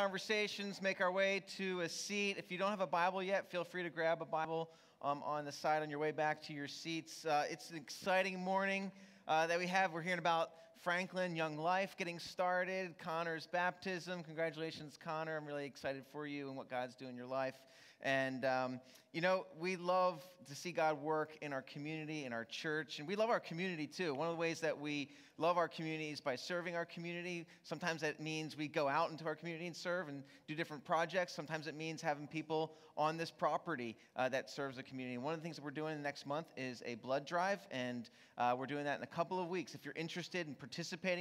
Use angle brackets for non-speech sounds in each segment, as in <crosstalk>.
conversations, make our way to a seat. If you don't have a Bible yet, feel free to grab a Bible um, on the side on your way back to your seats. Uh, it's an exciting morning uh, that we have. We're hearing about Franklin Young Life getting started, Connor's baptism. Congratulations, Connor. I'm really excited for you and what God's doing in your life. And, um, you know, we love to see God work in our community, in our church, and we love our community too. One of the ways that we love our community is by serving our community. Sometimes that means we go out into our community and serve and do different projects. Sometimes it means having people on this property uh, that serves the community. One of the things that we're doing next month is a blood drive, and uh, we're doing that in a couple of weeks. If you're interested in participating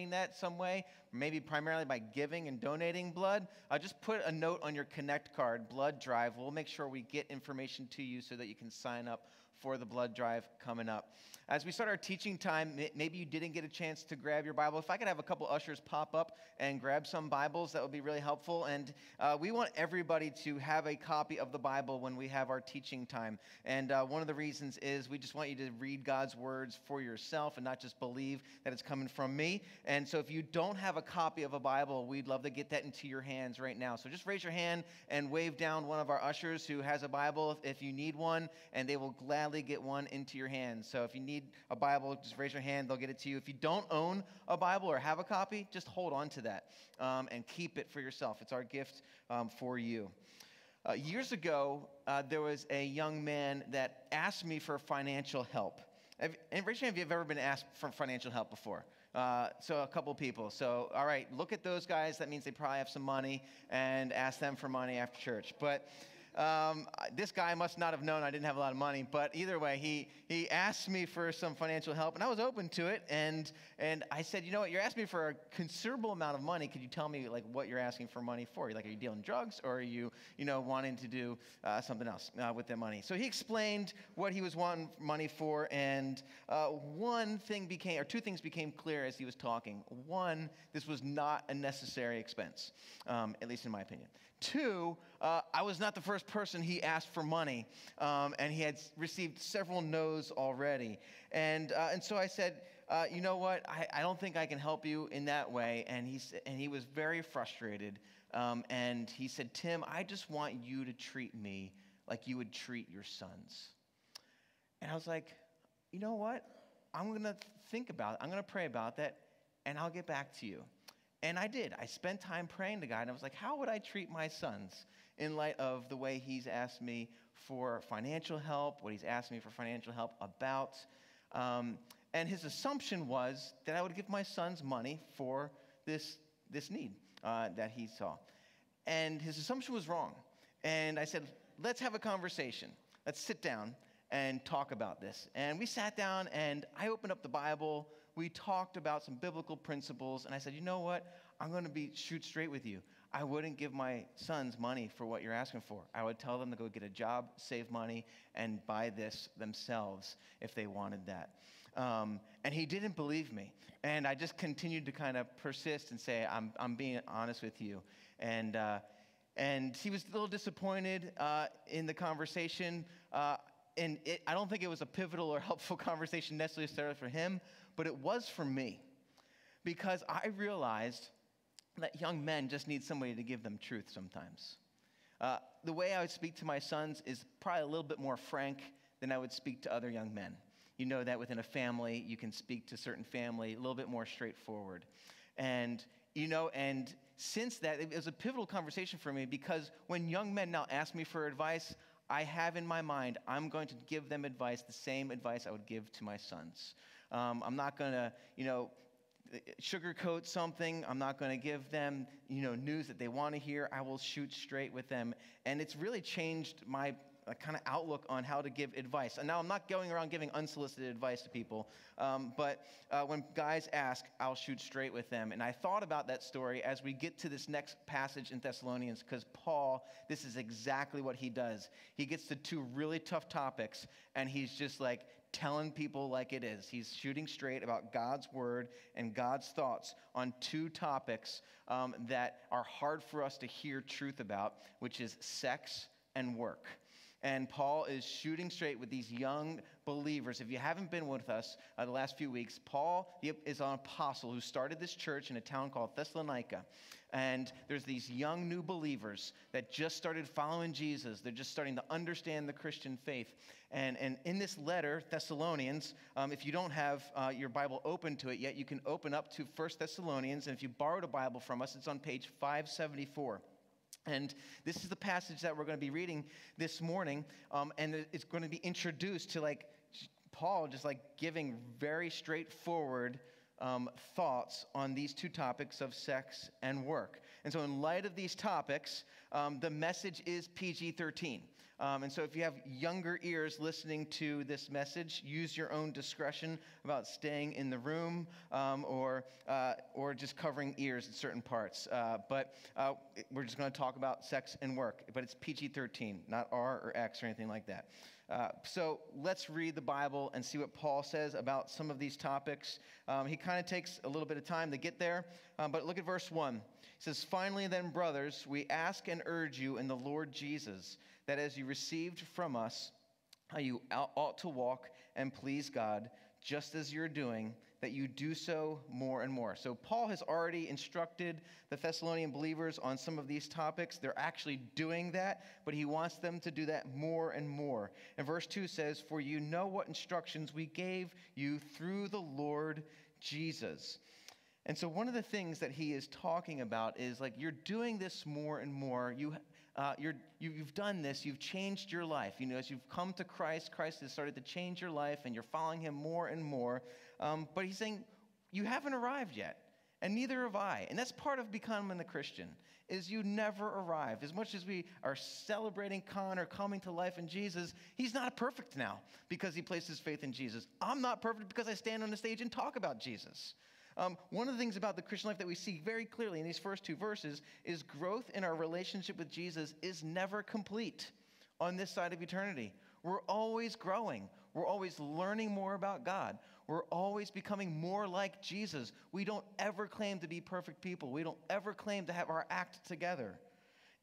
in that some way, maybe primarily by giving and donating blood, uh, just put a note on your Connect card, blood drive. We'll make sure we get information to you so that you can sign up for the blood drive coming up. As we start our teaching time, maybe you didn't get a chance to grab your Bible. If I could have a couple ushers pop up and grab some Bibles, that would be really helpful. And uh, we want everybody to have a copy of the Bible when we have our teaching time. And uh, one of the reasons is we just want you to read God's words for yourself and not just believe that it's coming from me. And so if you don't have a copy of a Bible, we'd love to get that into your hands right now. So just raise your hand and wave down one of our ushers who has a Bible if you need one, and they will gladly get one into your hands. So if you need a Bible, just raise your hand, they'll get it to you. If you don't own a Bible or have a copy, just hold on to that um, and keep it for yourself. It's our gift um, for you. Uh, years ago, uh, there was a young man that asked me for financial help. Have, and raise your hand if you've ever been asked for financial help before. Uh, so a couple people. So all right, look at those guys. That means they probably have some money, and ask them for money after church. But um, this guy must not have known I didn't have a lot of money, but either way, he, he asked me for some financial help, and I was open to it. And, and I said, you know what, you're asking me for a considerable amount of money. Could you tell me like what you're asking for money for? Like, are you dealing drugs, or are you, you know, wanting to do uh, something else uh, with that money? So he explained what he was wanting money for, and uh, one thing became, or two things became clear as he was talking. One, this was not a necessary expense, um, at least in my opinion. Two, uh, I was not the first person he asked for money, um, and he had received several no's already. And, uh, and so I said, uh, you know what? I, I don't think I can help you in that way. And he, and he was very frustrated. Um, and he said, Tim, I just want you to treat me like you would treat your sons. And I was like, you know what? I'm going to think about it. I'm going to pray about that, and I'll get back to you. And I did. I spent time praying to God, and I was like, how would I treat my sons in light of the way He's asked me for financial help, what He's asked me for financial help about? Um, and his assumption was that I would give my sons money for this, this need uh, that he saw. And his assumption was wrong. And I said, let's have a conversation. Let's sit down and talk about this. And we sat down, and I opened up the Bible we talked about some biblical principles, and I said, you know what? I'm going to be shoot straight with you. I wouldn't give my sons money for what you're asking for. I would tell them to go get a job, save money, and buy this themselves if they wanted that. Um, and he didn't believe me. And I just continued to kind of persist and say, I'm, I'm being honest with you. And, uh, and he was a little disappointed uh, in the conversation. Uh, and it, I don't think it was a pivotal or <laughs> helpful conversation necessarily for him, but it was for me because I realized that young men just need somebody to give them truth sometimes. Uh, the way I would speak to my sons is probably a little bit more frank than I would speak to other young men. You know that within a family, you can speak to certain family a little bit more straightforward. And, you know, and since that, it was a pivotal conversation for me because when young men now ask me for advice, I have in my mind, I'm going to give them advice, the same advice I would give to my sons. Um, I'm not going to, you know, sugarcoat something. I'm not going to give them, you know, news that they want to hear. I will shoot straight with them. And it's really changed my uh, kind of outlook on how to give advice. And now I'm not going around giving unsolicited advice to people, um, but uh, when guys ask, I'll shoot straight with them. And I thought about that story as we get to this next passage in Thessalonians, because Paul, this is exactly what he does. He gets to two really tough topics, and he's just like, telling people like it is. He's shooting straight about God's word and God's thoughts on two topics um, that are hard for us to hear truth about, which is sex and work. And Paul is shooting straight with these young believers. If you haven't been with us uh, the last few weeks, Paul is an apostle who started this church in a town called Thessalonica. And there's these young new believers that just started following Jesus. They're just starting to understand the Christian faith. And, and in this letter, Thessalonians, um, if you don't have uh, your Bible open to it yet, you can open up to First Thessalonians. And if you borrowed a Bible from us, it's on page 574. And this is the passage that we're going to be reading this morning. Um, and it's going to be introduced to like Paul just like giving very straightforward um, thoughts on these two topics of sex and work. And so, in light of these topics, um, the message is PG 13. Um, and so, if you have younger ears listening to this message, use your own discretion about staying in the room um, or, uh, or just covering ears in certain parts. Uh, but uh, we're just going to talk about sex and work. But it's PG 13, not R or X or anything like that. Uh, so let's read the Bible and see what Paul says about some of these topics. Um, he kind of takes a little bit of time to get there, um, but look at verse 1. He says, Finally, then, brothers, we ask and urge you in the Lord Jesus that as you received from us, how you ought to walk and please God, just as you're doing that you do so more and more. So, Paul has already instructed the Thessalonian believers on some of these topics. They're actually doing that, but he wants them to do that more and more. And verse 2 says, For you know what instructions we gave you through the Lord Jesus. And so, one of the things that he is talking about is like, you're doing this more and more. You, uh, you're, you, have done this, you've changed your life. You know, as you've come to Christ, Christ has started to change your life, and you're following him more and more. Um, but he's saying, you haven't arrived yet, and neither have I. And that's part of becoming a Christian, is you never arrive. As much as we are celebrating Connor coming to life in Jesus, he's not perfect now because he placed his faith in Jesus. I'm not perfect because I stand on the stage and talk about Jesus. Um, one of the things about the Christian life that we see very clearly in these first two verses is growth in our relationship with Jesus is never complete on this side of eternity. We're always growing. We're always learning more about God. We're always becoming more like Jesus. We don't ever claim to be perfect people. We don't ever claim to have our act together.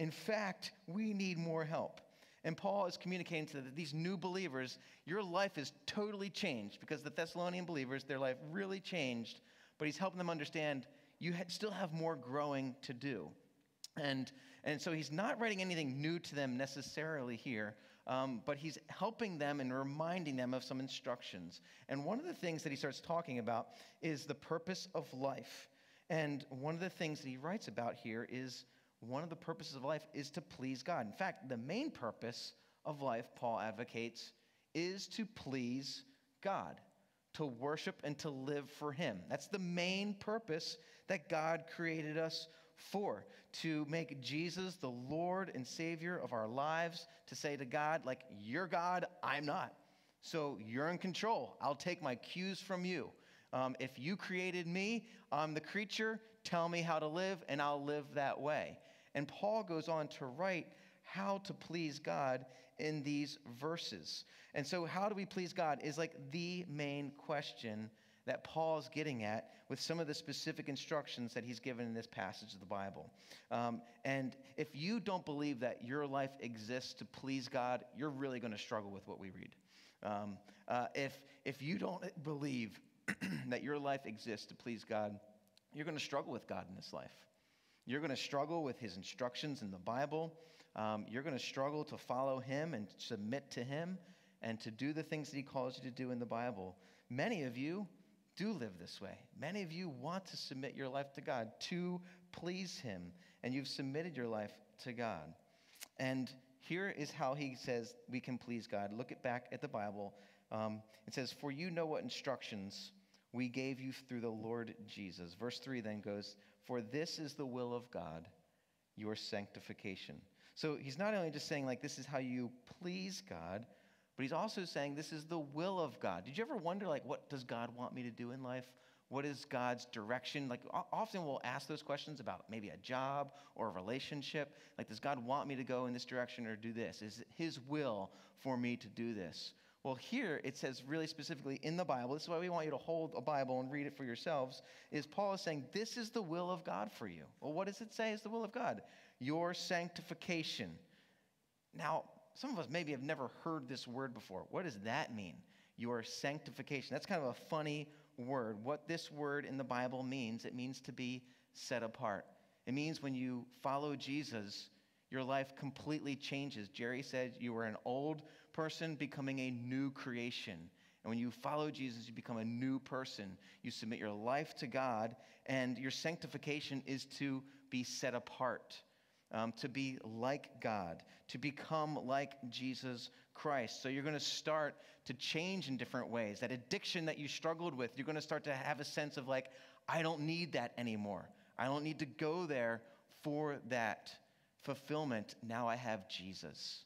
In fact, we need more help. And Paul is communicating to these new believers your life is totally changed because the Thessalonian believers, their life really changed, but he's helping them understand you still have more growing to do. And, and so he's not writing anything new to them necessarily here, um, but he's helping them and reminding them of some instructions. And one of the things that he starts talking about is the purpose of life. And one of the things that he writes about here is one of the purposes of life is to please God. In fact, the main purpose of life, Paul advocates, is to please God, to worship and to live for Him. That's the main purpose that God created us for to make Jesus the Lord and Savior of our lives, to say to God, like, you're God, I'm not. So you're in control. I'll take my cues from you. Um, if you created me, I'm the creature. Tell me how to live, and I'll live that way. And Paul goes on to write how to please God in these verses. And so, how do we please God is like the main question that Paul's getting at with some of the specific instructions that he's given in this passage of the Bible. Um, and if you don't believe that your life exists to please God, you're really going to struggle with what we read. Um, uh, if, if you don't believe <clears throat> that your life exists to please God, you're going to struggle with God in this life. You're going to struggle with his instructions in the Bible. Um, you're going to struggle to follow him and submit to him and to do the things that he calls you to do in the Bible. Many of you do live this way. Many of you want to submit your life to God to please Him, and you've submitted your life to God. And here is how He says we can please God. Look at back at the Bible. Um, it says, For you know what instructions we gave you through the Lord Jesus. Verse 3 then goes, For this is the will of God, your sanctification. So he's not only just saying, like, this is how you please God, but he's also saying this is the will of God. Did you ever wonder, like, what does God want me to do in life? What is God's direction? Like, often we'll ask those questions about maybe a job or a relationship. Like, does God want me to go in this direction or do this? Is it His will for me to do this? Well, here it says really specifically in the Bible, this is why we want you to hold a Bible and read it for yourselves, is Paul is saying, This is the will of God for you. Well, what does it say is the will of God? Your sanctification. Now, some of us maybe have never heard this word before. What does that mean? Your sanctification. That's kind of a funny word. What this word in the Bible means, it means to be set apart. It means when you follow Jesus, your life completely changes. Jerry said you were an old person becoming a new creation. And when you follow Jesus, you become a new person. You submit your life to God, and your sanctification is to be set apart, um, to be like God, to become like Jesus Christ. So you're going to start to change in different ways. That addiction that you struggled with, you're going to start to have a sense of like, I don't need that anymore. I don't need to go there for that fulfillment. Now I have Jesus.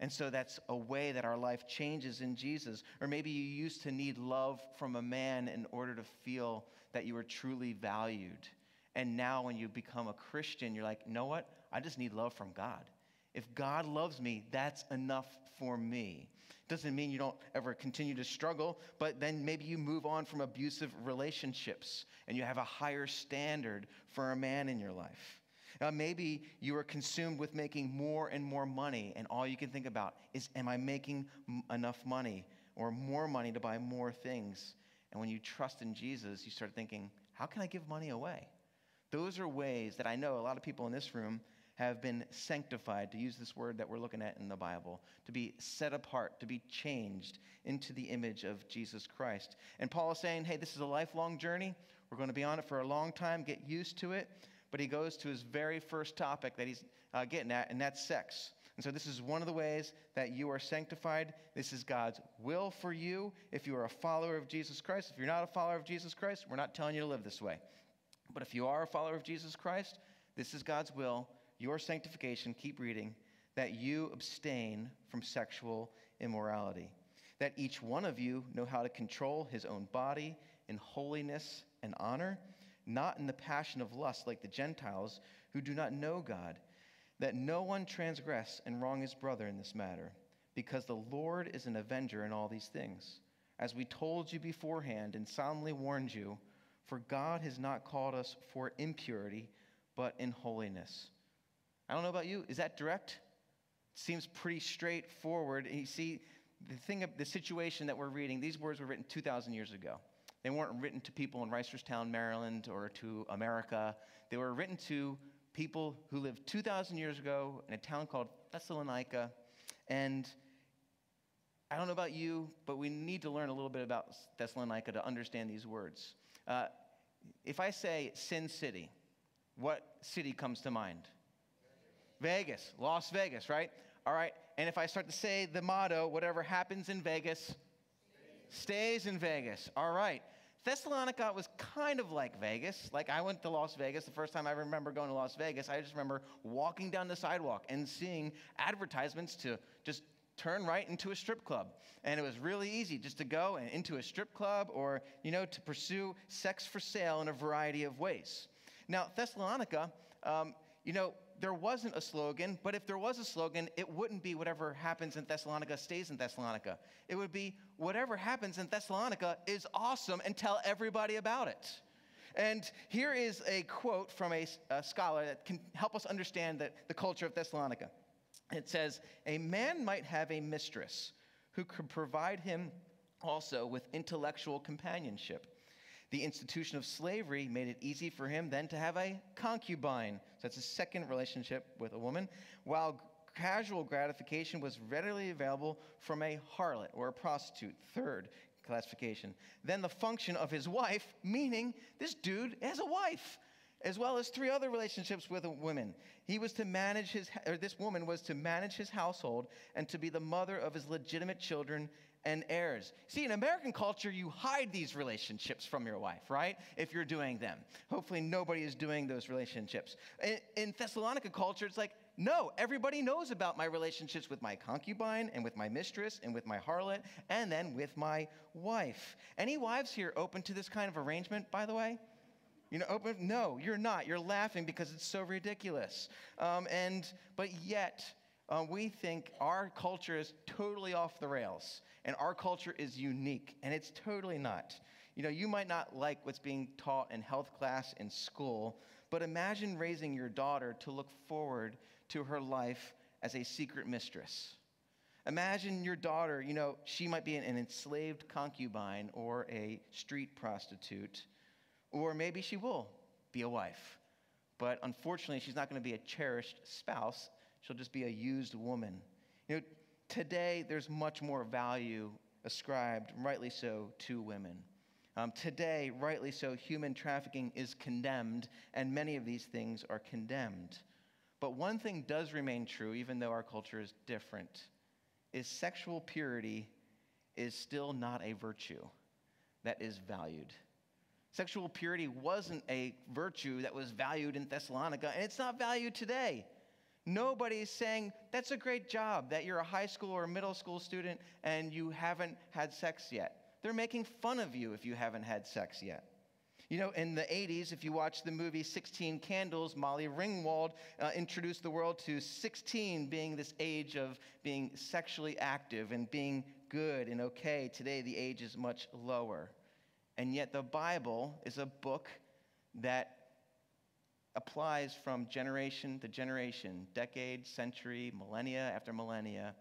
And so that's a way that our life changes in Jesus. Or maybe you used to need love from a man in order to feel that you were truly valued. And now when you become a Christian, you're like, know what? I just need love from God. If God loves me, that's enough for me. Doesn't mean you don't ever continue to struggle, but then maybe you move on from abusive relationships and you have a higher standard for a man in your life. Uh, maybe you are consumed with making more and more money, and all you can think about is, Am I making m- enough money or more money to buy more things? And when you trust in Jesus, you start thinking, How can I give money away? Those are ways that I know a lot of people in this room have been sanctified, to use this word that we're looking at in the Bible, to be set apart, to be changed into the image of Jesus Christ. And Paul is saying, hey, this is a lifelong journey. We're going to be on it for a long time, get used to it. But he goes to his very first topic that he's uh, getting at, and that's sex. And so, this is one of the ways that you are sanctified. This is God's will for you if you are a follower of Jesus Christ. If you're not a follower of Jesus Christ, we're not telling you to live this way. But if you are a follower of Jesus Christ, this is God's will your sanctification, keep reading, that you abstain from sexual immorality, that each one of you know how to control his own body in holiness and honor, not in the passion of lust like the Gentiles who do not know God, that no one transgress and wrong his brother in this matter, because the Lord is an avenger in all these things. As we told you beforehand and solemnly warned you, for God has not called us for impurity, but in holiness. I don't know about you. Is that direct? Seems pretty straightforward. You see, the thing, the situation that we're reading, these words were written 2,000 years ago. They weren't written to people in Reisterstown, Maryland, or to America. They were written to people who lived 2,000 years ago in a town called Thessalonica. And I don't know about you, but we need to learn a little bit about Thessalonica to understand these words. Uh, if I say Sin City, what city comes to mind? Vegas, Las Vegas, right? All right. And if I start to say the motto, whatever happens in Vegas stays in Vegas. All right. Thessalonica was kind of like Vegas. Like I went to Las Vegas the first time I remember going to Las Vegas. I just remember walking down the sidewalk and seeing advertisements to just turn right into a strip club. And it was really easy just to go into a strip club or, you know, to pursue sex for sale in a variety of ways. Now, Thessalonica, um, you know, there wasn't a slogan, but if there was a slogan, it wouldn't be whatever happens in Thessalonica stays in Thessalonica. It would be whatever happens in Thessalonica is awesome and tell everybody about it. And here is a quote from a, a scholar that can help us understand the, the culture of Thessalonica. It says, A man might have a mistress who could provide him also with intellectual companionship the institution of slavery made it easy for him then to have a concubine. So that's a second relationship with a woman. While casual gratification was readily available from a harlot or a prostitute. Third classification. Then the function of his wife, meaning this dude has a wife, as well as three other relationships with women. He was to manage his, or this woman was to manage his household and to be the mother of his legitimate children and heirs. See, in American culture, you hide these relationships from your wife, right? If you're doing them. Hopefully, nobody is doing those relationships. In, Thessalonica culture, it's like, no, everybody knows about my relationships with my concubine and with my mistress and with my harlot and then with my wife. Any wives here open to this kind of arrangement, by the way? You know, open? No, you're not. You're laughing because it's so ridiculous. Um, and but yet, uh, we think our culture is totally off the rails and our culture is unique, and it's totally not. You know, you might not like what's being taught in health class in school, but imagine raising your daughter to look forward to her life as a secret mistress. Imagine your daughter, you know, she might be an, an enslaved concubine or a street prostitute, or maybe she will be a wife. But unfortunately, she's not going to be a cherished spouse. She'll just be a used woman. You know, today there's much more value ascribed, rightly so, to women. Um, today, rightly so, human trafficking is condemned, and many of these things are condemned. But one thing does remain true, even though our culture is different, is sexual purity is still not a virtue that is valued. Sexual purity wasn't a virtue that was valued in Thessalonica, and it's not valued today. Nobody's saying, that's a great job that you're a high school or middle school student and you haven't had sex yet. They're making fun of you if you haven't had sex yet. You know, in the 80s, if you watch the movie 16 Candles, Molly Ringwald uh, introduced the world to 16 being this age of being sexually active and being good and okay. Today, the age is much lower. And yet, the Bible is a book that applies from generation to generation, decade, century, millennia after millennia,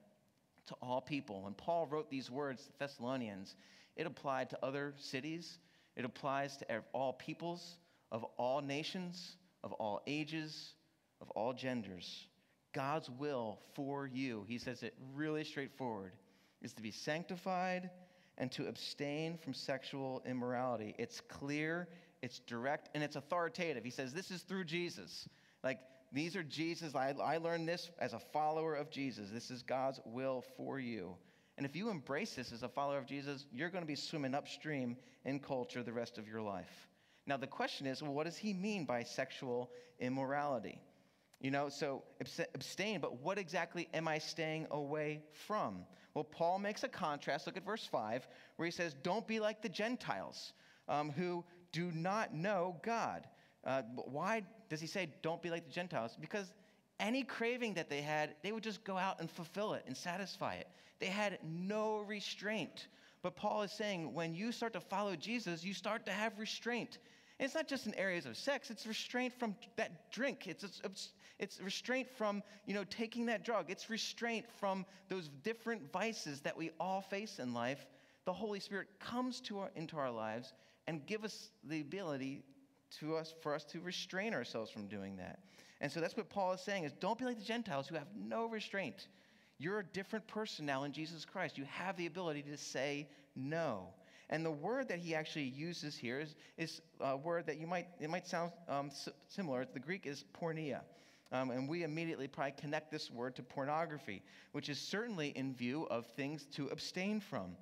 to all people. When Paul wrote these words to Thessalonians, it applied to other cities, it applies to all peoples of all nations, of all ages, of all genders. God's will for you, he says it really straightforward, is to be sanctified and to abstain from sexual immorality. It's clear it's direct, and it's authoritative. He says, This is through Jesus. Like, these are Jesus. I, I learned this as a follower of Jesus. This is God's will for you. And if you embrace this as a follower of Jesus, you're going to be swimming upstream in culture the rest of your life. Now, the question is well, what does he mean by sexual immorality? You know, so abstain, but what exactly am I staying away from? Well, Paul makes a contrast. Look at verse 5, where he says, Don't be like the Gentiles um, who do not know God. Uh, why does he say, don't be like the Gentiles? Because any craving that they had, they would just go out and fulfill it and satisfy it. They had no restraint. But Paul is saying, when you start to follow Jesus, you start to have restraint. And it's not just in areas of sex, it's restraint from that drink. It's, it's, it's restraint from, you know, taking that drug. It's restraint from those different vices that we all face in life. The Holy Spirit comes to our, into our lives and give us the ability to us for us to restrain ourselves from doing that. And so that's what Paul is saying is don't be like the Gentiles who have no restraint. You're a different person now in Jesus Christ. You have the ability to say no. And the word that he actually uses here is, is a word that you might, it might sound um, similar. The Greek is porneia. Um, and we immediately probably connect this word to pornography, which is certainly in view of things to abstain from.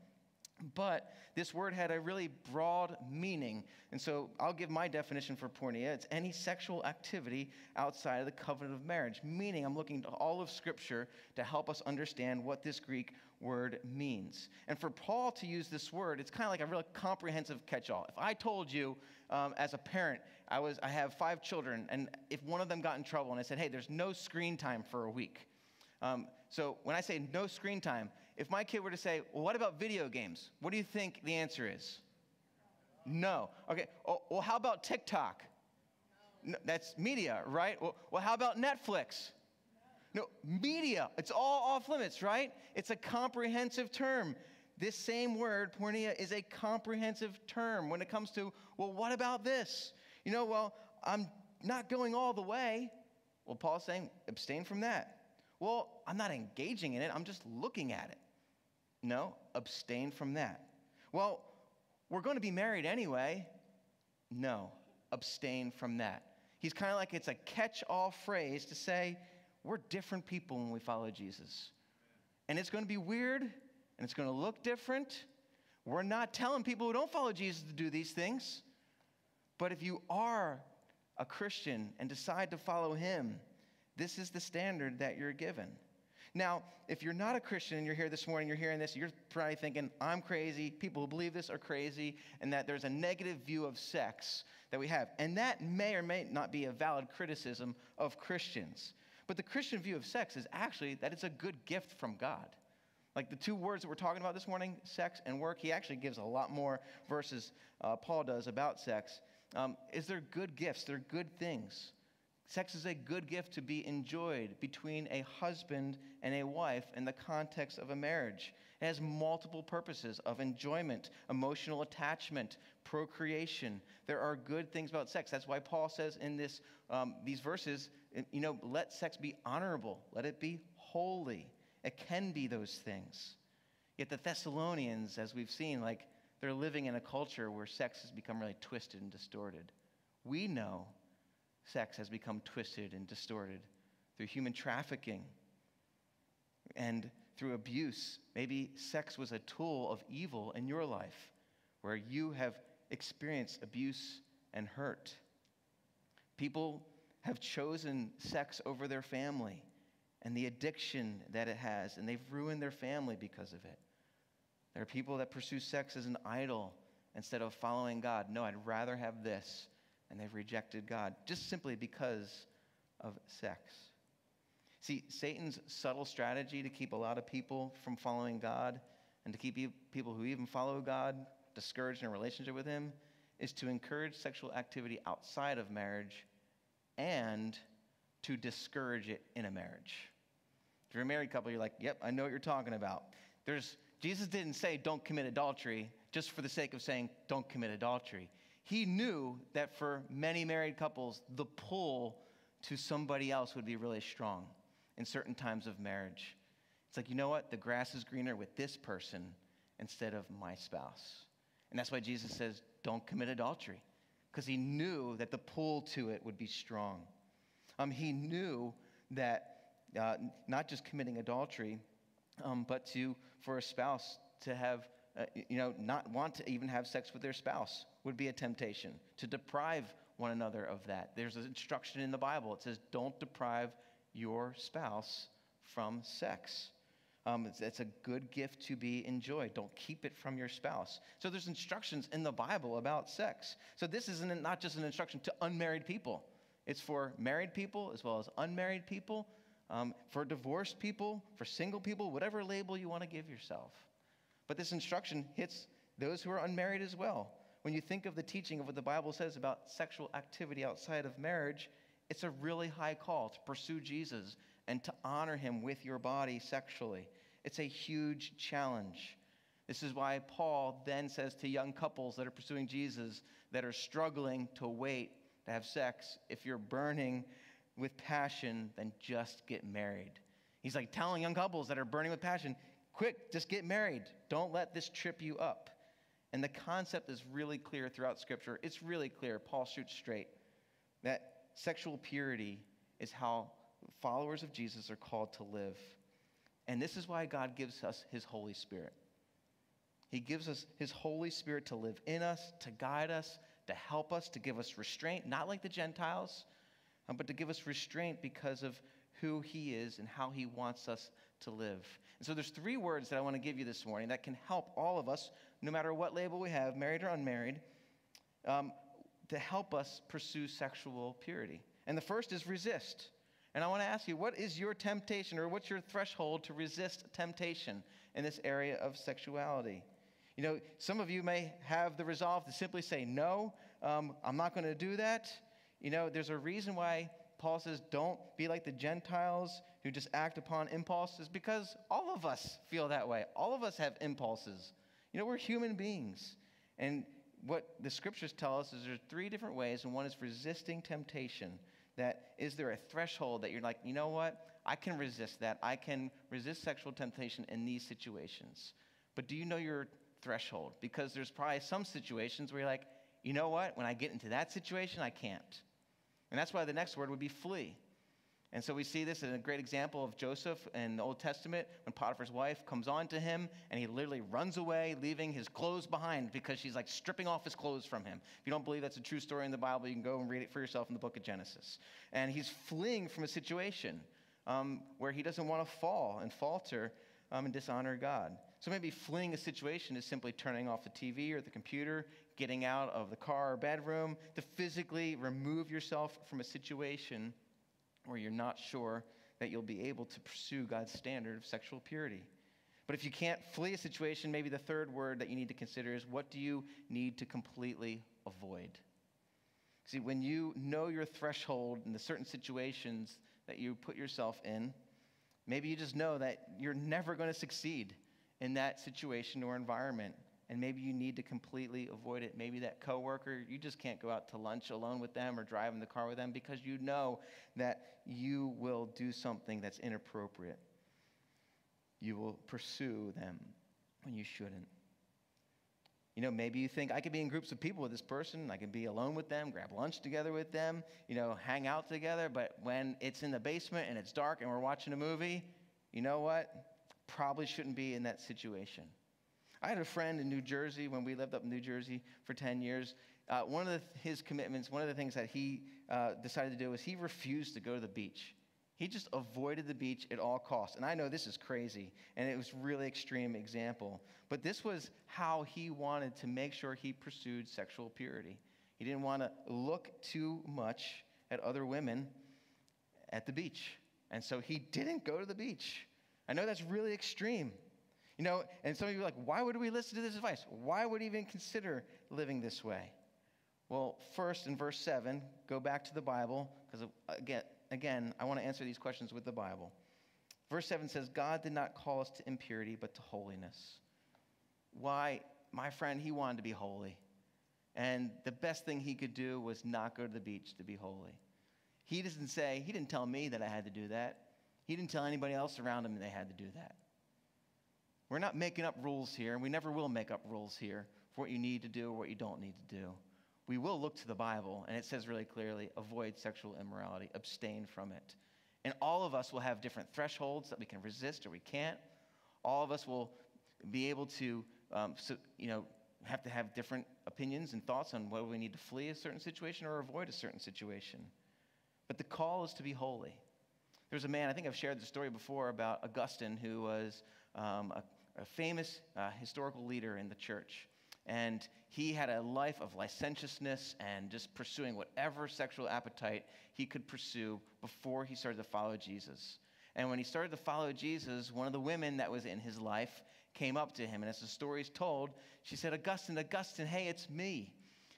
But this word had a really broad meaning. And so I'll give my definition for porneia. It's any sexual activity outside of the covenant of marriage, meaning I'm looking to all of Scripture to help us understand what this Greek word means. And for Paul to use this word, it's kind of like a real comprehensive catch all. If I told you um, as a parent, I, was, I have five children, and if one of them got in trouble and I said, hey, there's no screen time for a week. Um, so when I say no screen time, if my kid were to say, well, what about video games? What do you think the answer is? No. Okay. Oh, well, how about TikTok? No, that's media, right? Well, well, how about Netflix? No, media. It's all off limits, right? It's a comprehensive term. This same word, porneia, is a comprehensive term when it comes to, well, what about this? You know, well, I'm not going all the way. Well, Paul's saying, abstain from that. Well, I'm not engaging in it, I'm just looking at it. No, abstain from that. Well, we're going to be married anyway. No, abstain from that. He's kind of like it's a catch all phrase to say we're different people when we follow Jesus. And it's going to be weird and it's going to look different. We're not telling people who don't follow Jesus to do these things. But if you are a Christian and decide to follow him, this is the standard that you're given. Now, if you're not a Christian and you're here this morning, you're hearing this, you're probably thinking, I'm crazy. People who believe this are crazy, and that there's a negative view of sex that we have. And that may or may not be a valid criticism of Christians. But the Christian view of sex is actually that it's a good gift from God. Like the two words that we're talking about this morning, sex and work, he actually gives a lot more verses, uh, Paul does, about sex. Um, is they're good gifts, they're good things. Sex is a good gift to be enjoyed between a husband and a wife in the context of a marriage. It has multiple purposes of enjoyment, emotional attachment, procreation. There are good things about sex. That's why Paul says in this, um, these verses, you know, let sex be honorable, let it be holy. It can be those things. Yet the Thessalonians, as we've seen, like they're living in a culture where sex has become really twisted and distorted. We know sex has become twisted and distorted through human trafficking and through abuse. Maybe sex was a tool of evil in your life where you have experienced abuse and hurt. People have chosen sex over their family and the addiction that it has, and they've ruined their family because of it. There are people that pursue sex as an idol instead of following God. No, I'd rather have this. And they've rejected God just simply because of sex. See, Satan's subtle strategy to keep a lot of people from following God and to keep people who even follow God discouraged in a relationship with Him is to encourage sexual activity outside of marriage and to discourage it in a marriage. If you're a married couple, you're like, yep, I know what you're talking about. There's, Jesus didn't say don't commit adultery just for the sake of saying don't commit adultery. He knew that for many married couples, the pull to somebody else would be really strong in certain times of marriage. It's like, you know what? The grass is greener with this person instead of my spouse. And that's why Jesus says, don't commit adultery, because he knew that the pull to it would be strong. Um, he knew that uh, not just committing adultery, um, but to, for a spouse to have, uh, you know, not want to even have sex with their spouse would be a temptation, to deprive one another of that. There's an instruction in the Bible. It says, don't deprive your spouse from sex. Um, it's, it's, a good gift to be enjoyed. Don't keep it from your spouse. So there's instructions in the Bible about sex. So this isn't not just an instruction to unmarried people. It's for married people as well as unmarried people, um, for divorced people, for single people, whatever label you want to give yourself. But this instruction hits those who are unmarried as well. When you think of the teaching of what the Bible says about sexual activity outside of marriage, it's a really high call to pursue Jesus and to honor him with your body sexually. It's a huge challenge. This is why Paul then says to young couples that are pursuing Jesus that are struggling to wait to have sex, if you're burning with passion, then just get married. He's like telling young couples that are burning with passion, quick, just get married. Don't let this trip you up. And the concept is really clear throughout Scripture. It's really clear. Paul shoots straight that sexual purity is how followers of Jesus are called to live. And this is why God gives us his Holy Spirit. He gives us his Holy Spirit to live in us, to guide us, to help us, to give us restraint, not like the Gentiles, um, but to give us restraint because of who he is and how he wants us to live. And so there's three words that I want to give you this morning that can help all of us, no matter what label we have, married or unmarried, um, to help us pursue sexual purity. And the first is resist. And I want to ask you, what is your temptation or what's your threshold to resist temptation in this area of sexuality? You know, some of you may have the resolve to simply say, no, um, I'm not going to do that. You know, there's a reason why Paul says, don't be like the Gentiles who just act upon impulses, because all of us feel that way. All of us have impulses. You know, we're human beings. And what the scriptures tell us is there are three different ways, and one is resisting temptation. That is there a threshold that you're like, you know what? I can resist that. I can resist sexual temptation in these situations. But do you know your threshold? Because there's probably some situations where you're like, you know what? When I get into that situation, I can't. And that's why the next word would be flee. And so we see this in a great example of Joseph in the Old Testament when Potiphar's wife comes on to him and he literally runs away, leaving his clothes behind because she's like stripping off his clothes from him. If you don't believe that's a true story in the Bible, you can go and read it for yourself in the book of Genesis. And he's fleeing from a situation um, where he doesn't want to fall and falter um, and dishonor God. So maybe fleeing a situation is simply turning off the TV or the computer, getting out of the car or bedroom to physically remove yourself from a situation where you're not sure that you'll be able to pursue God's standard of sexual purity. But if you can't flee a situation, maybe the third word that you need to consider is what do you need to completely avoid? See, when you know your threshold and the certain situations that you put yourself in, maybe you just know that you're never going to succeed in that situation or environment. And maybe you need to completely avoid it. Maybe that coworker, you just can't go out to lunch alone with them or drive in the car with them because you know that you will do something that's inappropriate. You will pursue them when you shouldn't. You know, maybe you think I could be in groups of people with this person, I can be alone with them, grab lunch together with them, you know, hang out together, but when it's in the basement and it's dark and we're watching a movie, you know what? Probably shouldn't be in that situation. I had a friend in New Jersey when we lived up in New Jersey for 10 years. Uh, one of the, his commitments, one of the things that he uh, decided to do was he refused to go to the beach. He just avoided the beach at all costs. And I know this is crazy, and it was really extreme example. But this was how he wanted to make sure he pursued sexual purity. He didn't want to look too much at other women at the beach. And so he didn't go to the beach. I know that's really extreme. You know, and some of you are like, why would we listen to this advice? Why would even consider living this way? Well, first in verse 7, go back to the Bible, because again, again, I want to answer these questions with the Bible. Verse 7 says, God did not call us to impurity, but to holiness. Why? My friend, he wanted to be holy. And the best thing he could do was not go to the beach to be holy. He doesn't say, he didn't tell me that I had to do that. He didn't tell anybody else around him that they had to do that. We're not making up rules here, and we never will make up rules here for what you need to do or what you don't need to do we will look to the Bible, and it says really clearly avoid sexual immorality, abstain from it. And all of us will have different thresholds that we can resist or we can't. All of us will be able to, um, so, you know, have to have different opinions and thoughts on whether we need to flee a certain situation or avoid a certain situation. But the call is to be holy. There's a man, I think I've shared the story before about Augustine, who was um, a, a, famous uh, historical leader in the church. And he had a life of licentiousness and just pursuing whatever sexual appetite he could pursue before he started to follow Jesus. And when he started to follow Jesus, one of the women that was in his life came up to him. And as the story is told, she said, Augustine, Augustine, hey, it's me.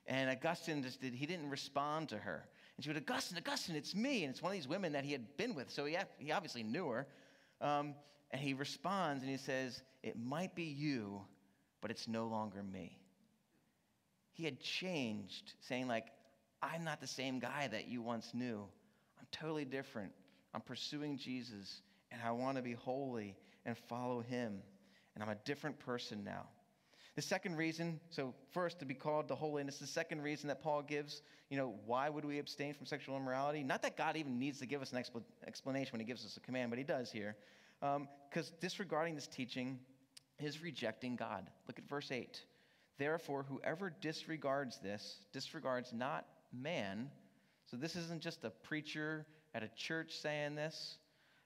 And Augustine just did, he didn't respond to her. And she went, Augustine, Augustine, it's me. And it's one of these women that he had been with. So he, he obviously knew her. Um, and he responds and he says, It might be you, but it's no longer me he had changed, saying, like, I'm not the same guy that you once knew. I'm totally different. I'm pursuing Jesus, and I want to be holy and follow him. And I'm a different person now. The second reason, so first to be called to holiness, the second reason that Paul gives, you know, why would we abstain from sexual immorality? Not that God even needs to give us an expl- explanation when he gives us a command, but he does here. Because um, disregarding this teaching is rejecting God. Look at verse 8. Therefore, whoever disregards this disregards not man. So this isn't just a preacher at a church saying this.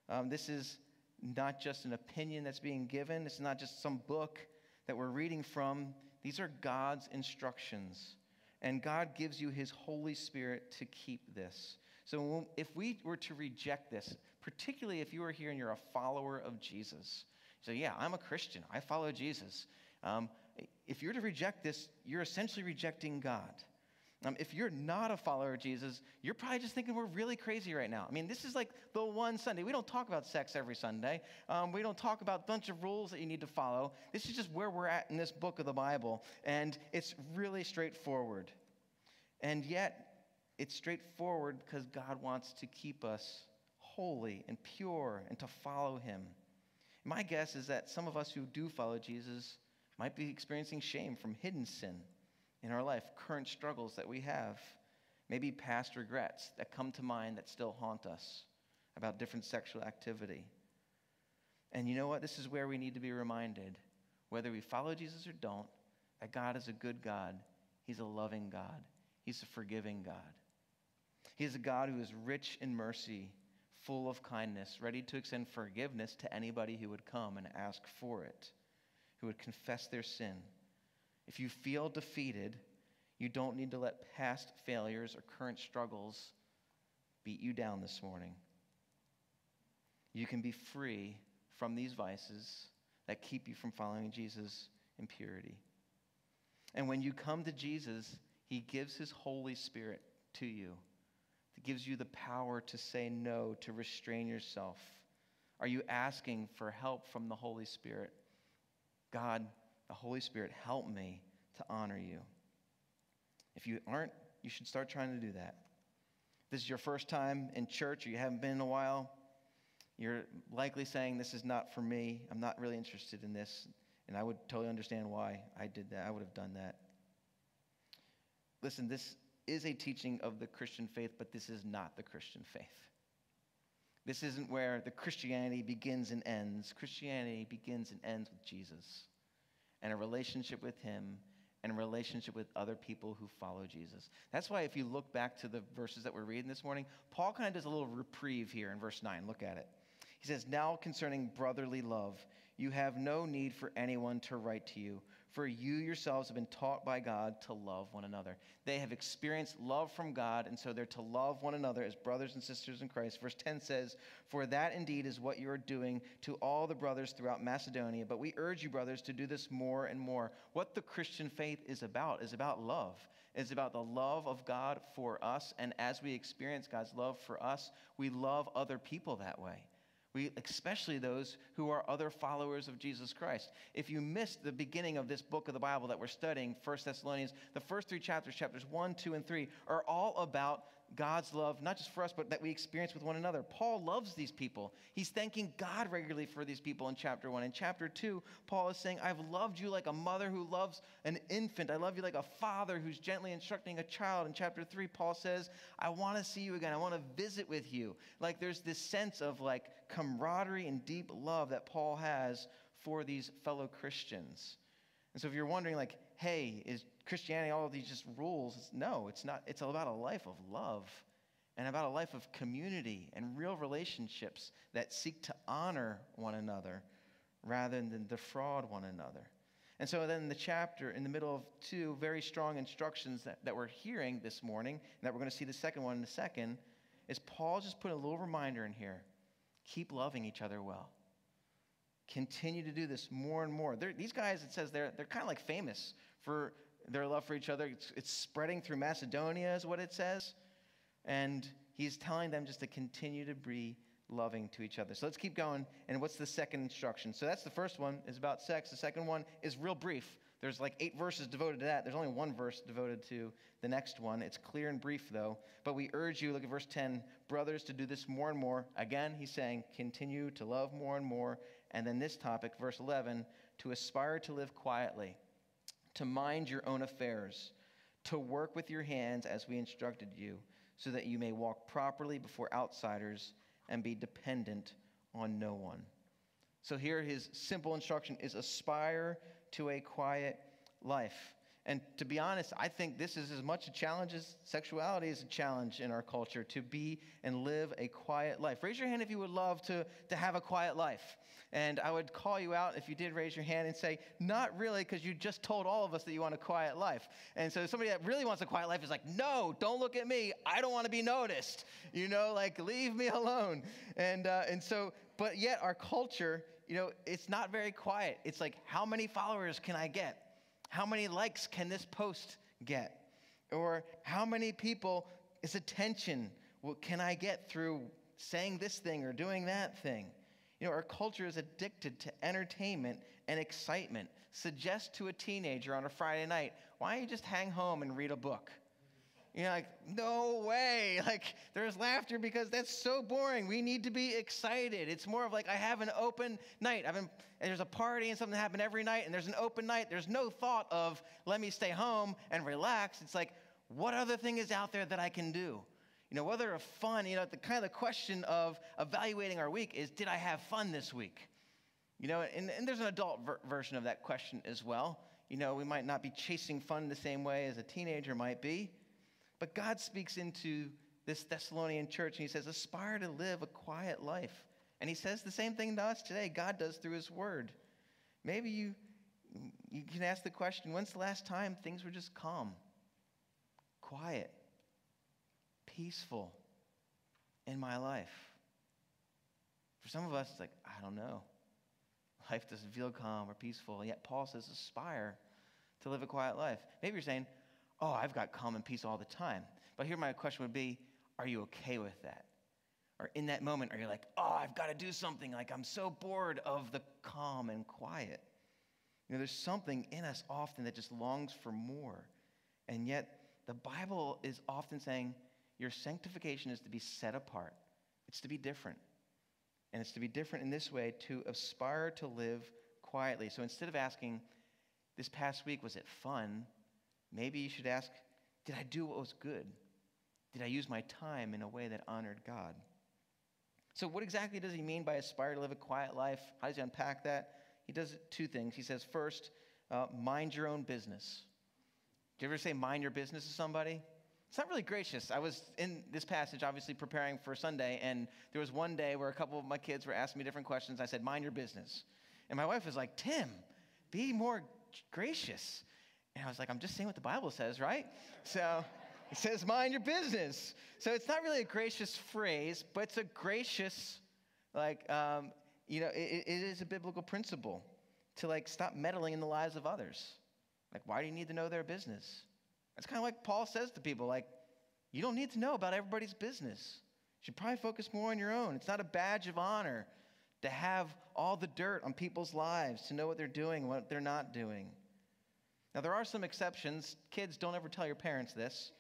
Um, this is not just an opinion that's being given. It's not just some book that we're reading from. These are God's instructions. And God gives you his Holy Spirit to keep this. So if we were to reject this, particularly if you are here and you're a follower of Jesus, so yeah, I'm a Christian. I follow Jesus. Um, if you're to reject this, you're essentially rejecting God. Um, if you're not a follower of Jesus, you're probably just thinking we're really crazy right now. I mean, this is like the one Sunday. We don't talk about sex every Sunday. Um, we don't talk about a bunch of rules that you need to follow. This is just where we're at in this book of the Bible. And it's really straightforward. And yet, it's straightforward because God wants to keep us holy and pure and to follow Him. My guess is that some of us who do follow Jesus might be experiencing shame from hidden sin in our life, current struggles that we have, maybe past regrets that come to mind that still haunt us about different sexual activity. And you know what? This is where we need to be reminded, whether we follow Jesus or don't, that God is a good God. He's a loving God. He's a forgiving God. He is a God who is rich in mercy, full of kindness, ready to extend forgiveness to anybody who would come and ask for it who would confess their sin. If you feel defeated, you don't need to let past failures or current struggles beat you down this morning. You can be free from these vices that keep you from following Jesus in purity. And when you come to Jesus, he gives his Holy Spirit to you, gives you the power to say no, to restrain yourself? Are you asking for help from the Holy Spirit? God, the Holy Spirit, help me to honor you. If you aren't, you should start trying to do that. If this is your first time in church or you haven't been in a while, you're likely saying, This is not for me. I'm not really interested in this. And I would totally understand why I did that. I would have done that. Listen, this is a teaching of the Christian faith, but this is not the Christian faith. This isn't where the Christianity begins and ends. Christianity begins and ends with Jesus and a relationship with Him and a relationship with other people who follow Jesus. That's why, if you look back to the verses that we're reading this morning, Paul kind of does a little reprieve here in verse 9. Look at it. He says, Now concerning brotherly love, you have no need for anyone to write to you, for you yourselves have been taught by God to love one another. They have experienced love from God, and so they're to love one another as brothers and sisters in Christ. Verse 10 says, For that indeed is what you are doing to all the brothers throughout Macedonia. But we urge you, brothers, to do this more and more. What the Christian faith is about is about love. It's about the love of God for us. And as we experience God's love for us, we love other people that way. We, especially those who are other followers of Jesus Christ. If you missed the beginning of this book of the Bible that we're studying, 1 Thessalonians, the first three chapters, chapters 1, 2, and 3, are all about God's love, not just for us, but that we experience with one another. Paul loves these people. He's thanking God regularly for these people in chapter one. In chapter two, Paul is saying, I've loved you like a mother who loves an infant. I love you like a father who's gently instructing a child. In chapter three, Paul says, I want to see you again. I want to visit with you. Like there's this sense of like camaraderie and deep love that Paul has for these fellow Christians. And so if you're wondering, like, hey, is Christianity all of these just rules? No, it's not. It's about a life of love and about a life of community and real relationships that seek to honor one another rather than defraud one another. And so then the chapter in the middle of two very strong instructions that, that we're hearing this morning, and that we're going to see the second one in a second, is Paul just put a little reminder in here. Keep loving each other well continue to do this more and more. They're, these guys, it says they're, they're kind of like famous for their love for each other. It's, it's spreading through Macedonia, is what it says. And he's telling them just to continue to be loving to each other. So let's keep going. And what's the second instruction? So that's the first one is about sex. The second one is real brief. There's like eight verses devoted to that. There's only one verse devoted to the next one. It's clear and brief, though. But we urge you, look at verse 10, brothers, to do this more and more. Again, he's saying, continue to love more and more and then this topic, verse 11, to aspire to live quietly, to mind your own affairs, to work with your hands as we instructed you, so that you may walk properly before outsiders and be dependent on no one. So here his simple instruction is aspire to a quiet life. And to be honest, I think this is as much a challenge as sexuality is a challenge in our culture to be and live a quiet life. Raise your hand if you would love to, to have a quiet life. And I would call you out if you did raise your hand and say, not really, because you just told all of us that you want a quiet life. And so somebody that really wants a quiet life is like, no, don't look at me. I don't want to be noticed. You know, like, leave me alone. And, uh, and so, but yet our culture, you know, it's not very quiet. It's like, how many followers can I get? How many likes can this post get? Or how many people is attention can I get through saying this thing or doing that thing? You know, our culture is addicted to entertainment and excitement. Suggest to a teenager on a Friday night, why don't you just hang home and read a book? You're like, no way. <laughs> Like, there's laughter because that's so boring. We need to be excited. It's more of like, I have an open night. I've been, there's a party and something happened every night, and there's an open night. There's no thought of, let me stay home and relax. It's like, what other thing is out there that I can do? You know, whether a fun, you know, the kind of the question of evaluating our week is, did I have fun this week? You know, and, and there's an adult ver- version of that question as well. You know, we might not be chasing fun the same way as a teenager might be. But God speaks into this Thessalonian church and he says, aspire to live a quiet life. And he says the same thing to us today. God does through his word. Maybe you, you can ask the question when's the last time things were just calm, quiet, peaceful in my life? For some of us, it's like, I don't know. Life doesn't feel calm or peaceful. And yet Paul says, aspire to live a quiet life. Maybe you're saying, oh, I've got calm and peace all the time. But here my question would be are you okay with that? Or in that moment, are you like, oh, I've got to do something? Like, I'm so bored of the calm and quiet. You know, there's something in us often that just longs for more. And yet, the Bible is often saying your sanctification is to be set apart, it's to be different. And it's to be different in this way to aspire to live quietly. So instead of asking, this past week, was it fun? Maybe you should ask, did I do what was good? Did I use my time in a way that honored God? So, what exactly does he mean by aspire to live a quiet life? How does he unpack that? He does two things. He says, first, uh, mind your own business. Do you ever say mind your business to somebody? It's not really gracious. I was in this passage, obviously preparing for Sunday, and there was one day where a couple of my kids were asking me different questions. I said, mind your business. And my wife was like, Tim, be more gracious. And I was like, I'm just saying what the Bible says, right? So it says, mind your business. So it's not really a gracious phrase, but it's a gracious, like, um, you know, it, it is a biblical principle to like stop meddling in the lives of others. Like, why do you need to know their business? That's kind of like Paul says to people, like, you don't need to know about everybody's business. You should probably focus more on your own. It's not a badge of honor to have all the dirt on people's lives, to know what they're doing, what they're not doing. Now, there are some exceptions. Kids, don't ever tell your parents this.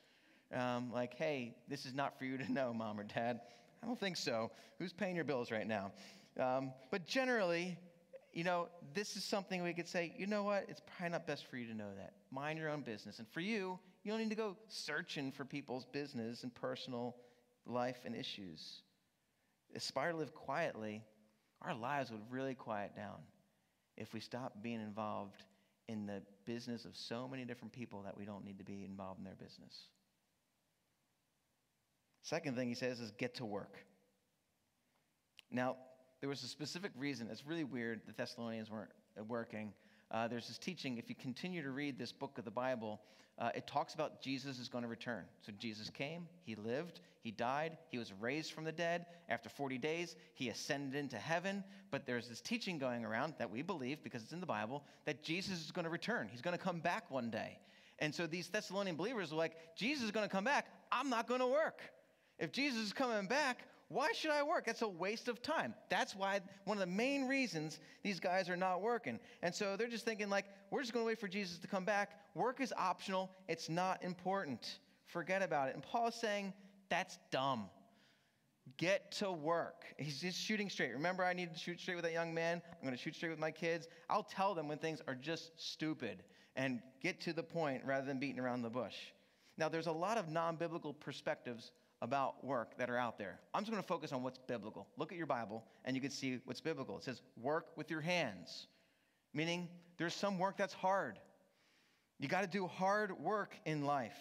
Um, like, hey, this is not for you to <laughs> know, mom or dad. I don't think so. Who's paying your bills right now? Um, but generally, you know, this is something we could say, you know what? It's probably not best for you to know that. Mind your own business. And for you, you don't need to go searching for people's business and personal life and issues. Aspire to live quietly. Our lives would really quiet down if we stopped being involved in the business of so many different people that we don't need to be involved in their business. Second thing he says is get to work. Now, there was a specific reason. It's really weird the Thessalonians weren't uh, working. Uh, there's this teaching, if you continue to read this book of the Bible, uh, it talks about Jesus is going to return. So Jesus came, he lived, he died, he was raised from the dead. After 40 days, he ascended into heaven. But there's this teaching going around that we believe, because it's in the Bible, that Jesus is going to return. He's going to come back one day. And so these Thessalonian believers are like, Jesus is going to come back. I'm not going to work. If Jesus is coming back, why should I work? That's a waste of time. That's why one of the main reasons these guys are not working. And so they're just thinking, like, we're just going to wait for Jesus to come back. Work is optional, it's not important. Forget about it. And Paul is saying, that's dumb. Get to work. He's just shooting straight. Remember, I need to shoot straight with that young man. I'm going to shoot straight with my kids. I'll tell them when things are just stupid and get to the point rather than beating around the bush. Now, there's a lot of non biblical perspectives about work that are out there. I'm just going to focus on what's biblical. Look at your Bible and you can see what's biblical. It says, work with your hands, meaning there's some work that's hard. You got to do hard work in life.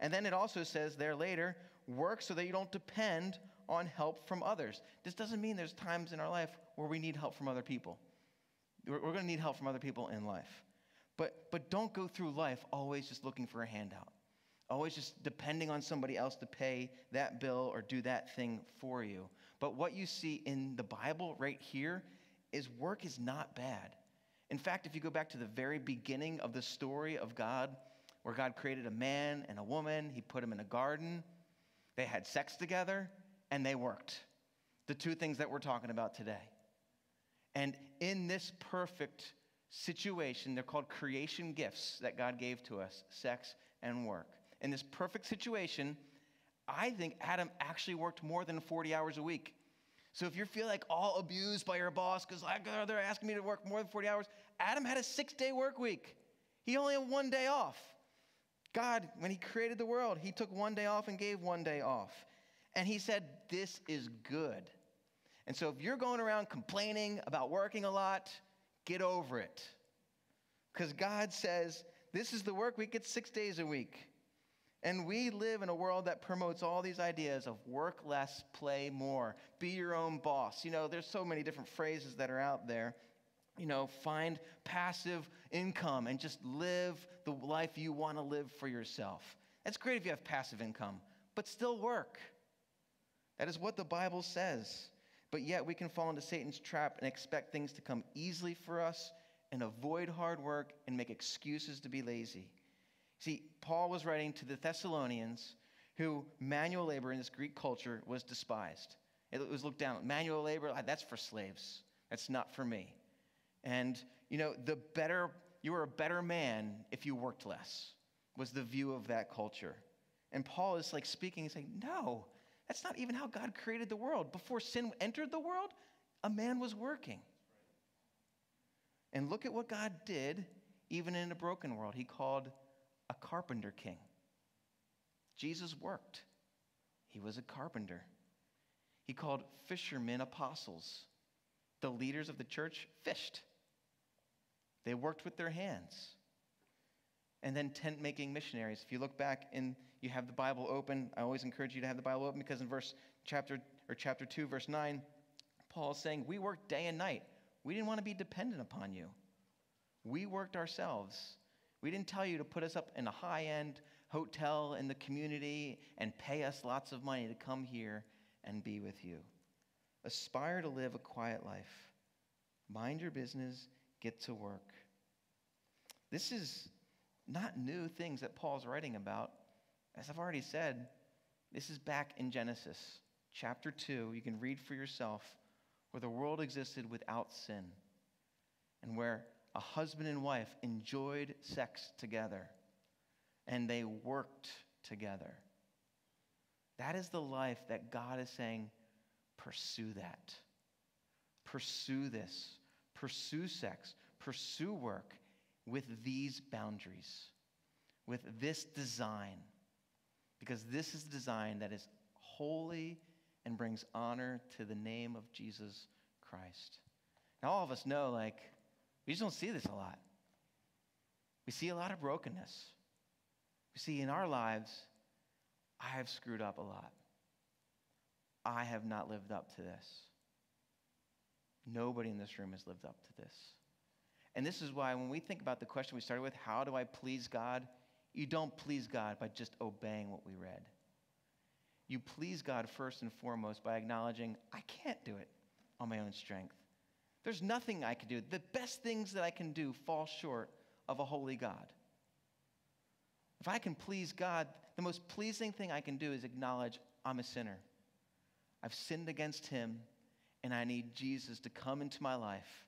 And then it also says there later, work so that you don't depend on help from others. This doesn't mean there's times in our life where we need help from other people. We're, going to need help from other people in life. But, but don't go through life always just looking for a handout always just depending on somebody else to pay that bill or do that thing for you. But what you see in the Bible right here is work is not bad. In fact, if you go back to the very beginning of the story of God, where God created a man and a woman, He put them in a garden, they had sex together, and they worked. The two things that we're talking about today. And in this perfect situation, they're called creation gifts that God gave to us sex and work in this perfect situation, I think Adam actually worked more than 40 hours a week. So if you feel like all abused by your boss because like, oh, they're asking me to work more than 40 hours, Adam had a six day work week. He only had one day off. God, when He created the world, He took one day off and gave one day off. And He said, This is good. And so if you're going around complaining about working a lot, get over it. Because God says, This is the work week, it's six days a week. And we live in a world that promotes all these ideas of work less, play more, be your own boss. You know, there's so many different phrases that are out there. You know, find passive income and just live the life you want to live for yourself. That's great if you have passive income, but still work. That is what the Bible says. But yet we can fall into Satan's trap and expect things to come easily for us and avoid hard work and make excuses to be lazy. See, Paul was writing to the Thessalonians who manual labor in this Greek culture was despised. It was looked down. Manual labor, ah, that's for slaves. That's not for me. And, you know, the better, you were a better man if you worked less, was the view of that culture. And Paul is like speaking and saying, no, that's not even how God created the world. Before sin entered the world, a man was working. And look at what God did, even in a broken world. He called a carpenter king. Jesus worked, he was a carpenter. He called fishermen apostles. The leaders of the church fished, they worked with their hands. And then tent making missionaries. If you look back and you have the Bible open, I always encourage you to have the Bible open because in verse chapter or chapter 2 verse 9, Paul is saying, "We worked day and night. We didn't want to be dependent upon you. We worked ourselves. We didn't tell you to put us up in a high-end hotel in the community and pay us lots of money to come here and be with you. Aspire to live a quiet life. Mind your business, get to work. This is not new things that Paul's writing about. As I've already said, this is back in Genesis chapter 2. You can read for yourself where the world existed without sin and where a husband and wife enjoyed sex together and they worked together. That is the life that God is saying, pursue that. Pursue this. Pursue sex. Pursue work with these boundaries, with this design. Because this is design that is holy and brings honor to the name of Jesus Christ. Now, all of us know, like, we just don't see this a lot. We see a lot of brokenness. We see, in our lives, I have screwed up a lot. I have not lived up to this. Nobody in this room has lived up to this. And this is why when we think about the question we started with, how do I please God? You don't please God by just obeying what we read. You please God first and foremost by acknowledging, I can't do it on my own strength. There's nothing I can do. The best things that I can do fall short of a holy God. If I can please God, the most pleasing thing I can do is acknowledge I'm a sinner. I've sinned against Him, and I need Jesus to come into my life.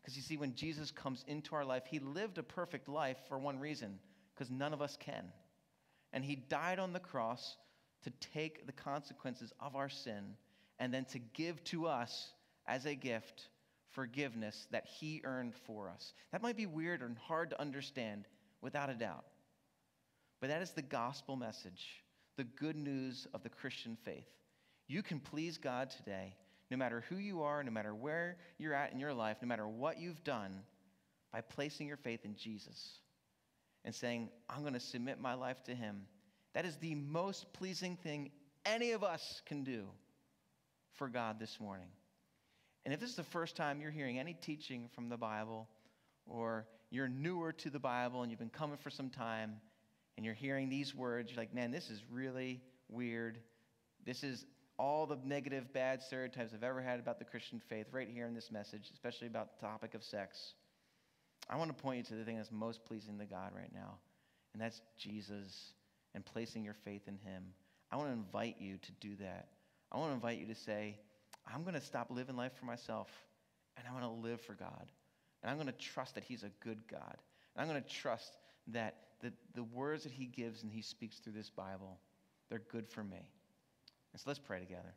Because you see, when Jesus comes into our life, He lived a perfect life for one reason because none of us can. And He died on the cross to take the consequences of our sin and then to give to us as a gift forgiveness that He earned for us. That might be weird and hard to understand, without a doubt. But that is the gospel message, the good news of the Christian faith. You can please God today, no matter who you are, no matter where you're at in your life, no matter what you've done, by placing your faith in Jesus and saying, I'm going to submit my life to Him. That is the most pleasing thing any of us can do for God this morning. And if this is the first time you're hearing any teaching from the Bible, or you're newer to the Bible and you've been coming for some time, and you're hearing these words, you're like, man, this is really weird. This is all the negative, bad stereotypes I've ever had about the Christian faith right here in this message, especially about the topic of sex. I want to point you to the thing that's most pleasing to God right now, and that's Jesus and placing your faith in Him. I want to invite you to do that. I want to invite you to say, I'm going to stop living life for myself, and I'm going to live for God. And I'm going to trust that He's a good God. And I'm going to trust that the, the words that he gives and he speaks through this Bible, they're good for me. And so let's pray together.